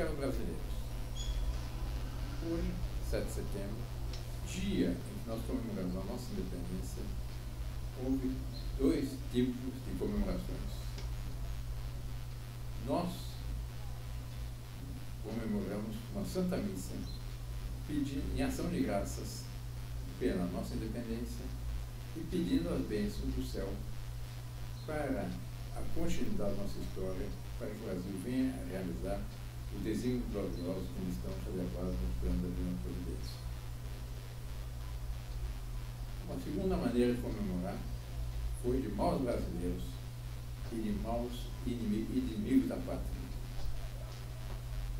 caros brasileiros, hoje, 7 de setembro, dia em que nós comemoramos a nossa independência, houve dois tipos de comemorações. Nós comemoramos uma Santa Missa pedindo, em ação de graças pela nossa independência e pedindo as bênçãos do céu para a continuidade da nossa história, para que o Brasil venha a realizar os desígnios gloriosos que estão reservados no plano da Divina Providência. Uma segunda maneira de comemorar foi de maus brasileiros e de maus inimigos, inimigos da pátria.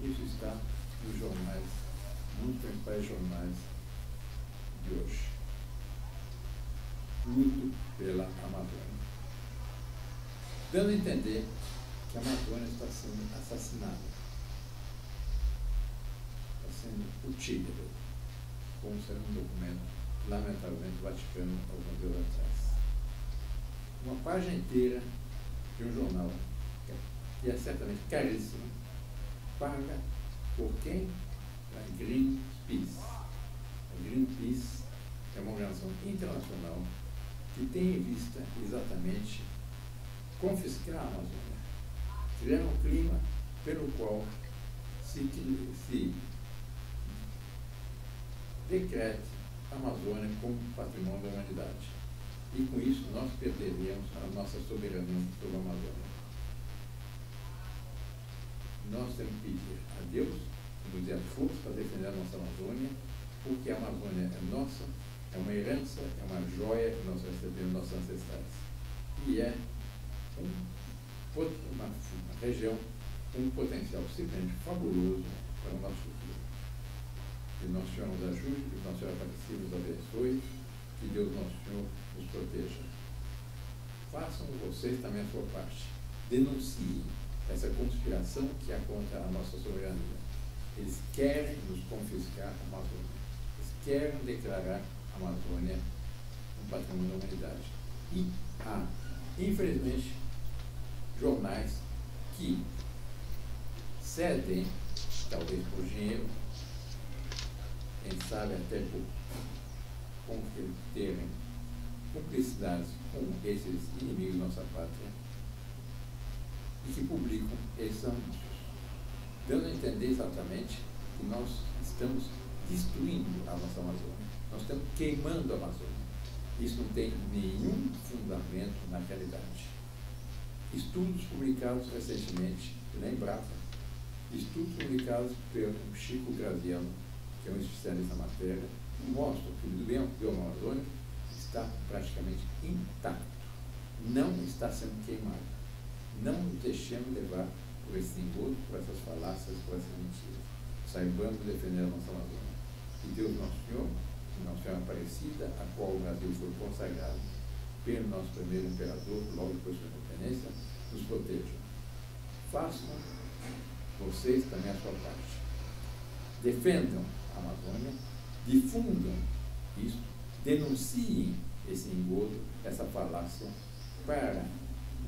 Isso está nos jornais, nos principais jornais de hoje. Luto pela Amazônia. Dando a entender que a Amazônia está sendo assassinada sendo utílido, como sendo um documento, lamentavelmente, Vaticano, alguns anos atrás. Uma página inteira de um jornal, que é certamente caríssimo, paga por quem? A Greenpeace. A Greenpeace é uma organização internacional que tem em vista exatamente confiscar a Amazônia, criar um clima pelo qual se, se decrete a Amazônia como patrimônio da humanidade. E com isso nós perderíamos a nossa soberania sobre a Amazônia. Nós temos que pedir a Deus que nos dê a força para defender a nossa Amazônia, porque a Amazônia é nossa, é uma herança, é uma joia que nós recebemos dos nossos ancestrais. E é um, uma, uma região com um potencial simplesmente fabuloso para o nosso futuro. Que Nosso Senhor nos ajude, que Nosso Senhor Aparecido nos abençoe, que Deus Nosso Senhor nos proteja. Façam vocês também a sua parte. Denunciem essa conspiração que há contra a nossa soberania. Eles querem nos confiscar a Amazônia. Eles querem declarar a Amazônia um patrimônio da humanidade. E há, infelizmente, jornais que cedem, talvez por dinheiro, quem sabe até por terem cumplicidades com esses inimigos da nossa pátria, e que publicam esses anúncios, dando a entender exatamente que nós estamos destruindo a nossa Amazônia, nós estamos queimando a Amazônia. Isso não tem nenhum fundamento na realidade. Estudos publicados recentemente pela Embrapa, estudos publicados pelo Chico Graziano, que é um especialista na matéria, mostram que o meio Amazônia está praticamente intacto, não está sendo queimado. Não nos deixemos levar por esse engodo, por essas falácias, por essas mentiras. Saibamos defender a nossa Amazônia. E Deus Nosso Senhor, Nossa Senhora Aparecida, a qual o Brasil foi consagrado pelo nosso primeiro imperador, logo depois da independência, nos proteja. Façam vocês também a sua parte. Defendam Amazônia, difundam isso, denunciem esse engodo, essa falácia, para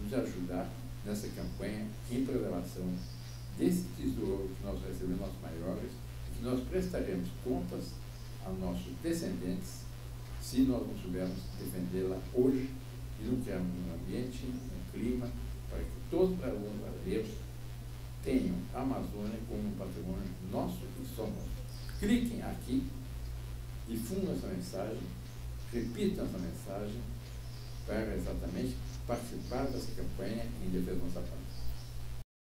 nos ajudar nessa campanha em preservação desse tesouro que nós recebemos maiores que nós prestaremos contas aos nossos descendentes se nós não soubermos defendê-la hoje e não criarmos um ambiente, um clima, para que todos os brasileiros tenham a Amazônia como um patrimônio nosso e só nosso. Cliquem aqui, difundam essa mensagem, repitam essa mensagem para exatamente participar dessa campanha em defesa da nossa.